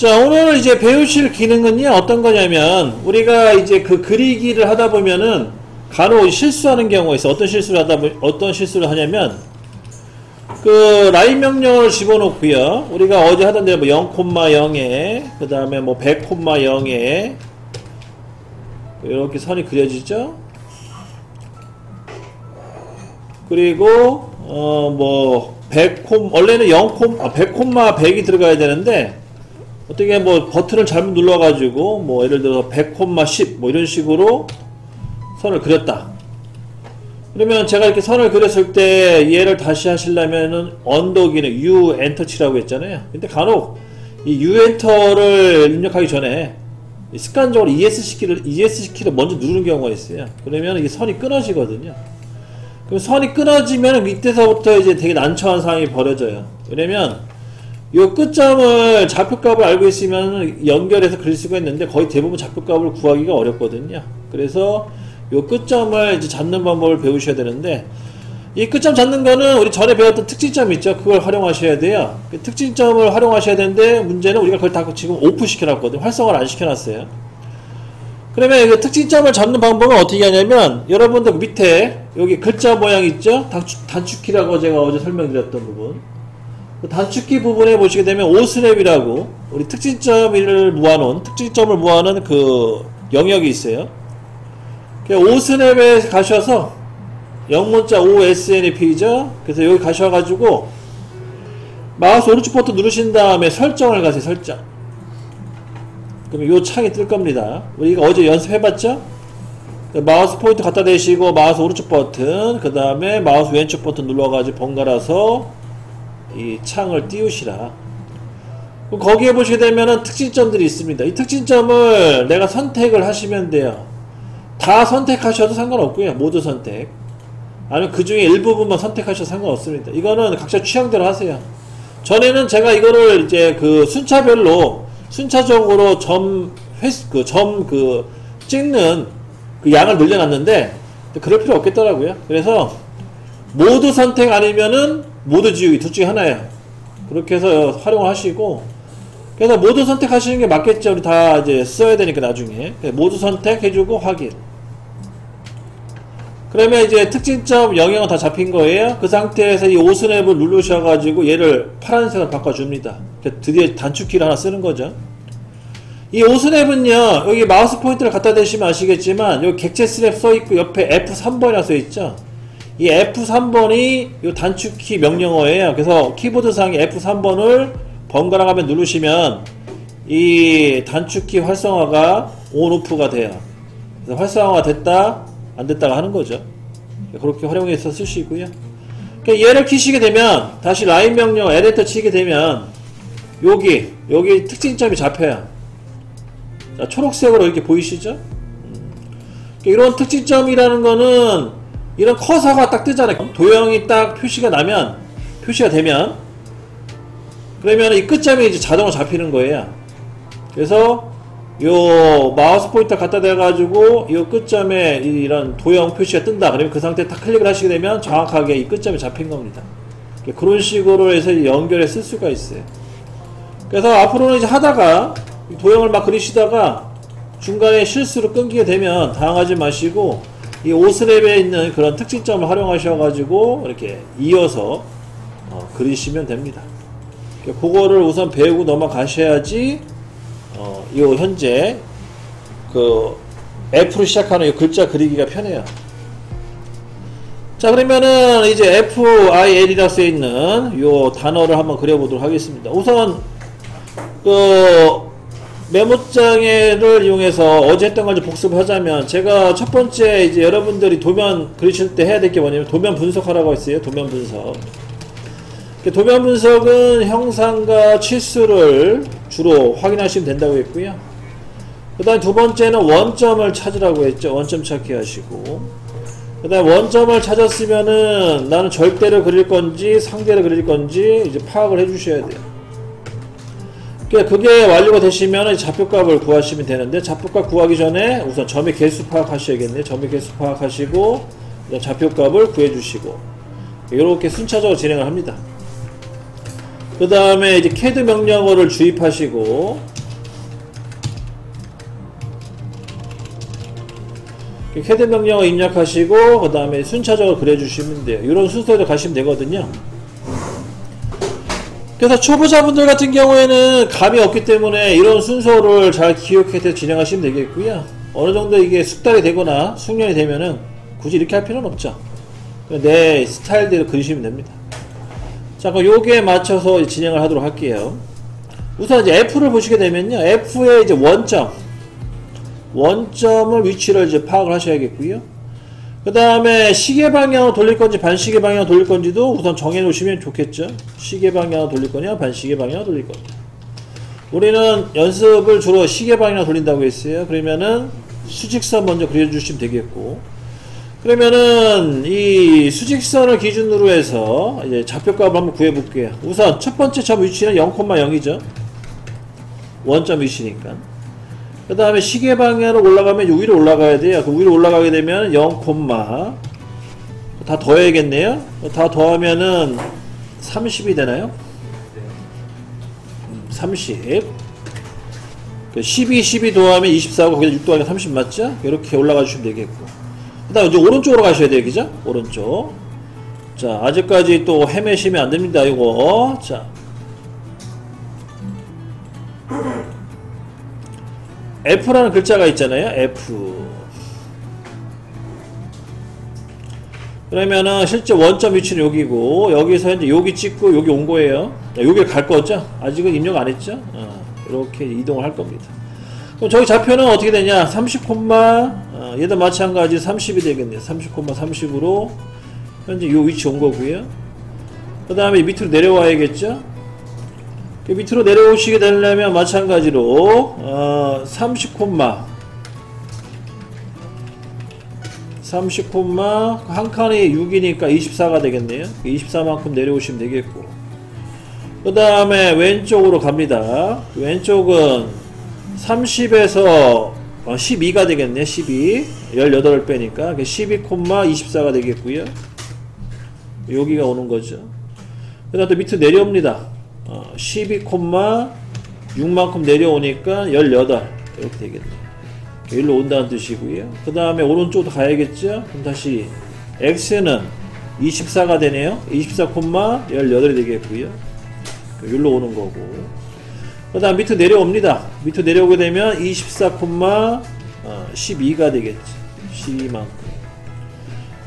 자, 오늘 이제 배우실 기능은요, 어떤 거냐면, 우리가 이제 그 그리기를 하다 보면은, 간혹 실수하는 경우가 있어. 어떤 실수를 하다, 보, 어떤 실수를 하냐면, 그, 라인 명령을 집어넣고요. 우리가 어제 하던 대로 뭐 0,0에, 그 다음에 뭐 100,0에, 이렇게 선이 그려지죠? 그리고, 어, 뭐, 100, 원래는 0, 아, 100, 100이 들어가야 되는데, 어떻게 뭐 버튼을 잘못 눌러가지고 뭐 예를 들어서 100,10 뭐 이런 식으로 선을 그렸다. 그러면 제가 이렇게 선을 그렸을 때 얘를 다시 하시려면은 언더기는 U 엔터 치라고 했잖아요. 근데 간혹 이 U 엔터를 입력하기 전에 습관적으로 ES 키를 ES 키를 먼저 누르는 경우가 있어요. 그러면 이 선이 끊어지거든요. 그럼 선이 끊어지면 이때서부터 이제 되게 난처한 상황이 벌어져요. 왜냐면 요 끝점을 좌표값을 알고 있으면 연결해서 그릴 수가 있는데 거의 대부분 좌표값을 구하기가 어렵거든요. 그래서 요 끝점을 이제 잡는 방법을 배우셔야 되는데 이 끝점 잡는 거는 우리 전에 배웠던 특징점 있죠. 그걸 활용하셔야 돼요. 그 특징점을 활용하셔야 되는데 문제는 우리가 그걸 다 지금 오프 시켜놨거든요. 활성화를 안 시켜놨어요. 그러면 그 특징점을 잡는 방법은 어떻게 하냐면 여러분들 밑에 여기 글자 모양 있죠? 단축, 단축키라고 제가 어제 설명드렸던 부분 그 단축키 부분에 보시게 되면 OSNAP이라고 우리 특징점을 모아놓은 특징점을 모아놓은 그 영역이 있어요. OSNAP에 가셔서 영문자 OSNAP이죠. 그래서 여기 가셔가지고 마우스 오른쪽 버튼 누르신 다음에 설정을 가세요. 설정. 그럼 요 창이 뜰 겁니다. 우리가 어제 연습해봤죠? 마우스 포인트 갖다 대시고 마우스 오른쪽 버튼 그 다음에 마우스 왼쪽 버튼 눌러가지고 번갈아서 이 창을 띄우시라. 거기에 보시게 되면은 특징점들이 있습니다. 이 특징점을 내가 선택을 하시면 돼요. 다 선택하셔도 상관없고요. 모두 선택. 아니면 그 중에 일부분만 선택하셔도 상관없습니다. 이거는 각자 취향대로 하세요. 전에는 제가 이거를 이제 그 순차별로 순차적으로 점, 횟수, 그 점, 그 찍는 그 양을 늘려놨는데 그럴 필요 없겠더라고요. 그래서 모두 선택 아니면은 모두 지우기 둘 중에 하나예요. 그렇게 해서 활용하시고 그래서 모두 선택하시는 게 맞겠죠. 우리 다 이제 써야 되니까 나중에 모두 선택해주고 확인. 그러면 이제 특징점 영역은 다 잡힌 거예요. 그 상태에서 이 오스냅을 누르셔가지고 얘를 파란색으로 바꿔줍니다. 드디어 단축키를 하나 쓰는 거죠. 이 오스냅은요, 여기 마우스 포인트를 갖다 대시면 아시겠지만, 여기 객체 스냅 써있고, 옆에 F3번이라 써있죠? 이 F3번이 이 단축키 명령어예요. 그래서 키보드상에 F3번을 번갈아 가면 누르시면 이 단축키 활성화가 온 오프가 돼요. 그래서 활성화가 됐다 안 됐다가 하는 거죠. 그렇게 활용해서 있고요. 그러니까 얘를 키시게 되면 다시 라인 명령 에디터 치게 되면 여기 여기 특징점이 잡혀요. 자, 초록색으로 이렇게 보이시죠? 음. 그러니까 이런 특징점이라는 거는 이런 커서가 딱 뜨잖아요. 도형이 딱 표시가 나면 표시가 되면 그러면 이 끝점이 이제 자동으로 잡히는 거예요. 그래서 요 마우스 포인터 갖다 대가지고 이 끝점에 이런 도형 표시가 뜬다. 그러면 그 상태에 딱 클릭을 하시게 되면 정확하게 이 끝점이 잡힌 겁니다. 그런 식으로 해서 연결해 쓸 수가 있어요. 그래서 앞으로는 이제 하다가 도형을 막 그리시다가 중간에 실수로 끊기게 되면 당하지 마시고 이 오스랩에 있는 그런 특징점을 활용하셔가지고 이렇게 이어서 어, 그리시면 됩니다. 그거를 우선 배우고 넘어가셔야지 어, 이 현재 그 F로 시작하는 이 글자 그리기가 편해요. 자 그러면은 이제 FIL이라 쓰여 있는 이 단어를 한번 그려보도록 하겠습니다. 우선 그 메모장을 이용해서 어제 했던 걸 복습하자면 제가 첫 번째 이제 여러분들이 도면 그리실 때 해야 될 게 뭐냐면 도면 분석하라고 했어요. 도면 분석. 도면 분석은 형상과 치수를 주로 확인하시면 된다고 했고요. 그 다음 두 번째는 원점을 찾으라고 했죠. 원점 찾기 하시고. 그 다음 원점을 찾았으면은 나는 절대를 그릴 건지 상대를 그릴 건지 이제 파악을 해 주셔야 돼요. 그러니까 그게 완료가 되시면 좌표값을 구하시면 되는데 좌표값 구하기 전에 우선 점의 개수 파악하셔야겠네요. 점의 개수 파악하시고 좌표값을 구해주시고 이렇게 순차적으로 진행을 합니다. 그 다음에 이제 CAD 명령어를 주입하시고 CAD 명령어 입력하시고 그 다음에 순차적으로 그려주시면 돼요. 이런 순서대로 가시면 되거든요. 그래서 초보자분들 같은 경우에는 감이 없기 때문에 이런 순서를 잘 기억해서 진행하시면 되겠고요. 어느 정도 이게 숙달이 되거나 숙련이 되면은 굳이 이렇게 할 필요는 없죠. 내 스타일대로 그리시면 됩니다. 자, 그럼 요게 맞춰서 진행을 하도록 할게요. 우선 이제 F를 보시게 되면요. F의 이제 원점. 원점을 위치를 이제 파악을 하셔야겠고요. 그 다음에 시계 방향으로 돌릴 건지 반시계 방향으로 돌릴 건지도 우선 정해 놓으시면 좋겠죠. 시계 방향으로 돌릴 거냐, 반시계 방향으로 돌릴 거냐. 우리는 연습을 주로 시계 방향으로 돌린다고 했어요. 그러면은 수직선 먼저 그려주시면 되겠고. 그러면은 이 수직선을 기준으로 해서 이제 좌표값을 한번 구해 볼게요. 우선 첫 번째 점 위치는 0,0이죠. 원점 위치니까. 그 다음에 시계 방향으로 올라가면 이제 위로 올라가야 돼요. 그 위로 올라가게 되면 0, 다 더해야겠네요. 다 더하면은 30이 되나요? 30. 12, 12 더하면 24고 거기다 6 더하면 30 맞죠? 이렇게 올라가 주시면 되겠고. 그 다음 이제 오른쪽으로 가셔야 돼요. 그죠? 오른쪽. 자, 아직까지 또 헤매시면 안 됩니다. 이거. 자. F라는 글자가 있잖아요. F. 그러면은 실제 원점 위치는 여기고 여기서 이제 여기 찍고 여기 온 거예요. 여기 갈 거죠? 아직은 입력 안 했죠? 어, 이렇게 이동을 할 겁니다. 그럼 저기 좌표는 어떻게 되냐? 30, 어, 얘도 마찬가지 30이 되겠네요. 30, 30으로 현재 이 위치 온 거고요. 그 다음에 밑으로 내려와야겠죠? 그 밑으로 내려오시게 되려면 마찬가지로 어, 30 콤마. 30 콤마 한 칸이 6이니까 24가 되겠네요. 24만큼 내려오시면 되겠고. 그 다음에 왼쪽으로 갑니다. 왼쪽은 30에서 12가 되겠네 12 18배니까. 12 콤마 24가 되겠고요. 여기가 오는 거죠. 그 다음 또 밑으로 내려옵니다 어, 12,6만큼 내려오니까 18 이렇게 되겠네요. 일로 온다는 뜻이고요. 그 다음에 오른쪽도 가야겠죠? 그럼 다시 x는 24가 되네요. 24,18이 되겠고요. 일로 오는 거고. 그 다음 밑으로 내려옵니다. 밑으로 내려오게 되면 24,12가 되겠죠. 12만큼.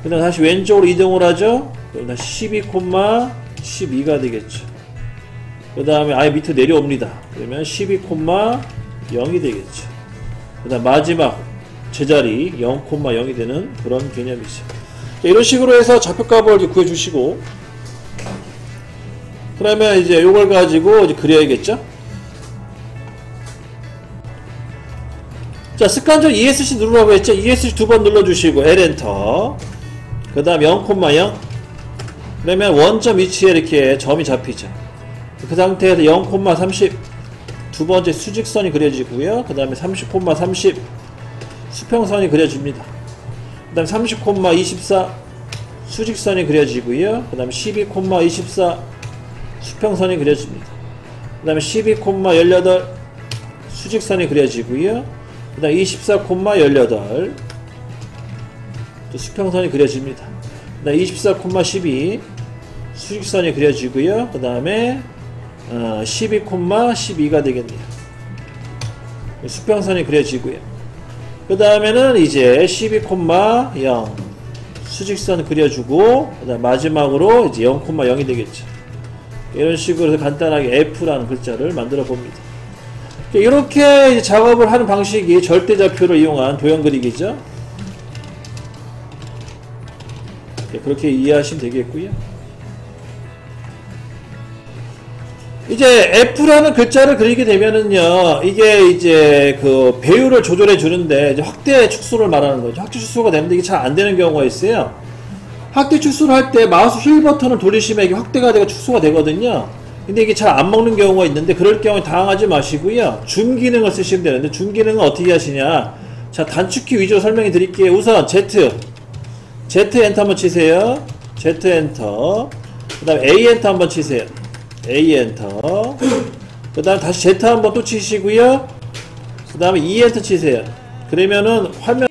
그 다음 다시 왼쪽으로 이동을 하죠. 그럼 다시 12,12가 되겠죠. 그 다음에 아예 밑에 내려옵니다. 그러면 12,0이 되겠죠. 그 다음 마지막 제자리 0,0이 되는 그런 개념이죠. 이런 식으로 해서 좌표값을 구해주시고 그러면 이제 이걸 가지고 이제 그려야겠죠. 자 습관적으로 ESC 누르라고 했죠. ESC 두 번 눌러주시고 L 엔터 그 다음 0,0 그러면 원점 위치에 이렇게 점이 잡히죠. 그 상태에서 0,30 두 번째 수직선이 그려지고요. 그 다음에 30,30 수평선이 그려집니다. 그 다음에 30,24 수직선이 그려지고요. 그 다음에 12,24 수평선이 그려집니다. 그 다음에 12,18 수직선이 그려지고요. 그 다음에 24,18 수평선이 그려집니다. 그 다음에 24,12 수직선이 그려지고요. 그 다음에 어, 12,12가 되겠네요. 수평선이 그려지고요. 그 다음에는 이제 12,0 수직선 그려주고 그다음 마지막으로 이제 0,0이 되겠죠. 이런 식으로 간단하게 F라는 글자를 만들어 봅니다. 이렇게 작업을 하는 방식이 절대좌표를 이용한 도형 그리기죠. 그렇게 이해하시면 되겠고요. 이제 F라는 글자를 그리게 되면은요, 이게 이제 그 배율을 조절해 주는데, 이제 확대 축소를 말하는 거죠. 확대 축소가 되는데 이게 잘 안 되는 경우가 있어요. 확대 축소를 할 때 마우스 휠 버튼을 돌리시면 이게 확대가 되고 축소가 되거든요. 근데 이게 잘 안 먹는 경우가 있는데, 그럴 경우에 당황하지 마시고요. 줌 기능을 쓰시면 되는데, 줌 기능은 어떻게 하시냐. 자, 단축키 위주로 설명해 드릴게요. 우선 Z. Z enter 한번 치세요. Z enter. 그 다음에 A enter 한번 치세요. A enter. 그 다음 다시 Z 한번 또 치시고요. 그 다음에 E enter 치세요. 그러면은 화면